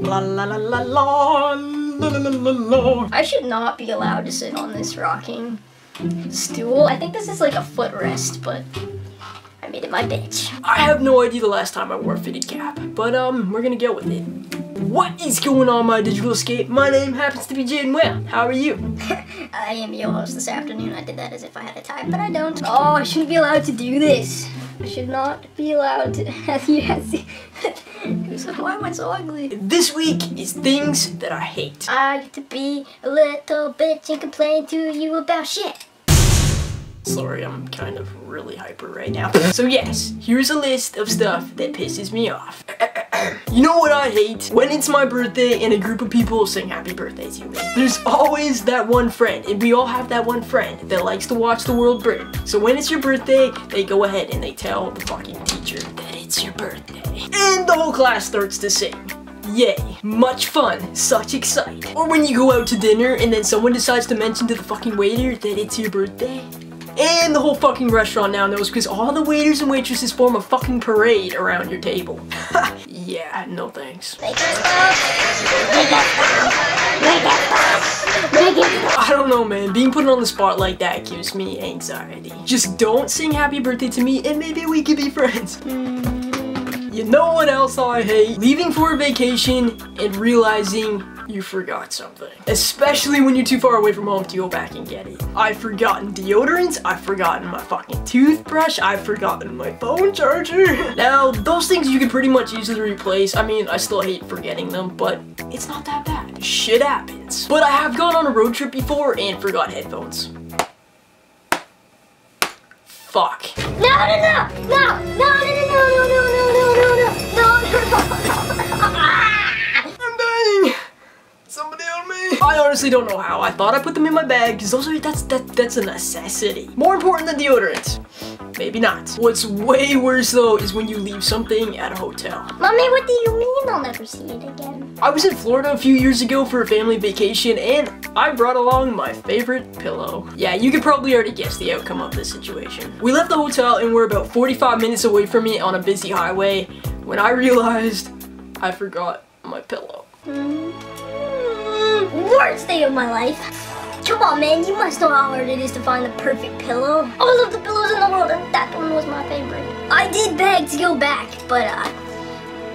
La la la la la la la la la. I should not be allowed to sit on this rocking stool. I think this is like a footrest, but I made it my bitch. I have no idea the last time I wore a fitted cap, but um, we're gonna get with it. What is going on, my digital escape? My name happens to be Jeydon Wale. How are you? I am your host this afternoon. I did that as if I had a type, but I don't. Oh, I shouldn't be allowed to do this. I should not be allowed to. Why am I so ugly? This week is things that I hate. I get to be a little bitch and complain to you about shit. Sorry, I'm kind of really hyper right now. So yes, here's a list of stuff that pisses me off. you know what I hate? When it's my birthday and a group of people sing happy birthday to me. There's always that one friend, and we all have that one friend that likes to watch the world burn. So when it's your birthday, they go ahead and they tell the fucking teacher that it's your birthday. And the whole class starts to sing. Yay, much fun, such excite. Or when you go out to dinner and then someone decides to mention to the fucking waiter that it's your birthday. And the whole fucking restaurant now knows because all the waiters and waitresses form a fucking parade around your table. yeah, no thanks. I don't know, man. Being put on the spot like that gives me anxiety. Just don't sing happy birthday to me and maybe we can be friends. Hmm you know what else I hate? Leaving for a vacation and realizing you forgot something. Especially when you're too far away from home to go back and get it. I've forgotten deodorants, I've forgotten my fucking toothbrush, I've forgotten my phone charger. now, those things you can pretty much easily replace. I mean, I still hate forgetting them, but it's not that bad. Shit happens. But I have gone on a road trip before and forgot headphones. Fuck. no, no, no, no, no, no. no. I'm dying. Somebody help me. I honestly don't know how. I thought I put them in my bag because those are that's that that's a necessity. More important than deodorant. Maybe not. What's way worse though is when you leave something at a hotel. Mommy, what do you mean I'll never see it again? I was in Florida a few years ago for a family vacation and I brought along my favorite pillow. Yeah, you could probably already guess the outcome of this situation. We left the hotel and we're about 45 minutes away from it on a busy highway when I realized I forgot my pillow. Worst day of my life. Come on, man, you must know how hard it is to find the perfect pillow. All of the pillows in the world, and that one was my favorite. I did beg to go back, but, uh,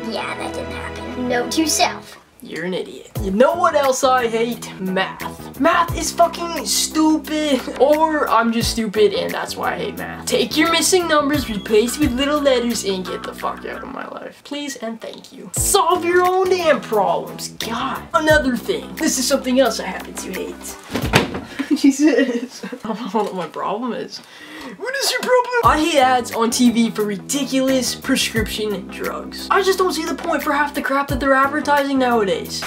yeah, that didn't happen. Note to self. You're an idiot. You know what else I hate? Math. Math is fucking stupid. Or I'm just stupid and that's why I hate math. Take your missing numbers, replace with little letters, and get the fuck out of my life. Please and thank you. Solve your own damn problems. God. Another thing. This is something else I happen to hate. Jesus. I don't know what my problem is. What is your problem? I hate ads on TV for ridiculous prescription drugs. I just don't see the point for half the crap that they're advertising nowadays.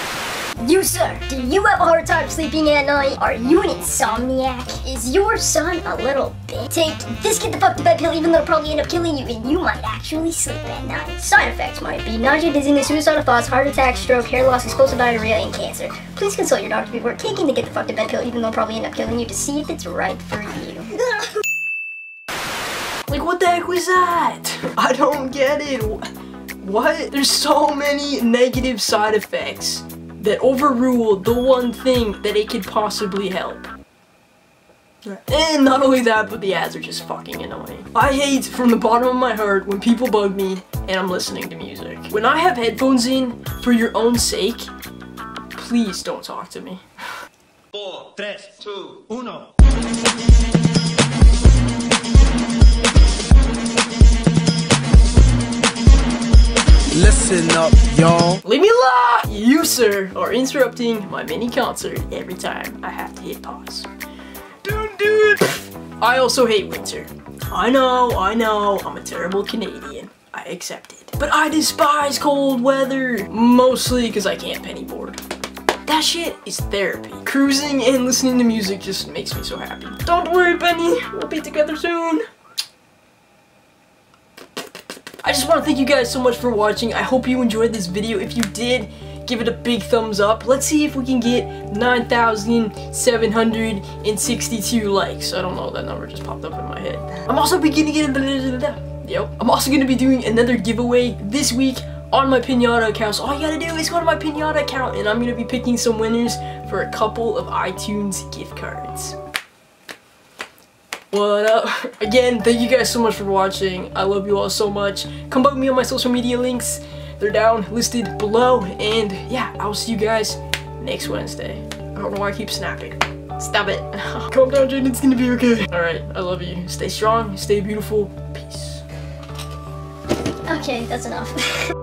You, sir, do you have a hard time sleeping at night? Are you an insomniac? Is your son a little bit? Take this get the fuck to bed pill even though it'll probably end up killing you and you might actually sleep at night. Side effects might be nausea, dizziness, suicidal thoughts, heart attack, stroke, hair loss, explosive diarrhea, and cancer. Please consult your doctor before taking the get the fuck to bed pill even though it'll probably end up killing you to see if it's right for you. Like, what the heck was that? I don't get it. What? There's so many negative side effects that overrule the one thing that it could possibly help. And not only that, but the ads are just fucking annoying. I hate from the bottom of my heart when people bug me and I'm listening to music. When I have headphones in, for your own sake, please don't talk to me. Four, tres, two, uno. Listen up, y'all. Leave me alone! You, sir, are interrupting my mini concert every time I have to hit pause. Don't do it! I also hate winter. I know, I know, I'm a terrible Canadian. I accept it. But I despise cold weather. Mostly because I can't pennyboard. That shit is therapy. Cruising and listening to music just makes me so happy. Don't worry, Benny. We'll be together soon. I just want to thank you guys so much for watching. I hope you enjoyed this video. If you did, give it a big thumbs up. Let's see if we can get 9,762 likes. I don't know, that number just popped up in my head. I'm also beginning to get Yep. I'm also going to be doing another giveaway this week on my Pinyata account. So all you gotta do is go to my Pinyata account and I'm gonna be picking some winners for a couple of iTunes gift cards. What up? Again, thank you guys so much for watching. I love you all so much. Come bug me on my social media links. They're down listed below. And yeah, I'll see you guys next Wednesday. I don't know why I keep snapping. Stop it. Calm down, Jeydon. It's gonna be okay. Alright, I love you. Stay strong, stay beautiful. Peace. Okay, that's enough.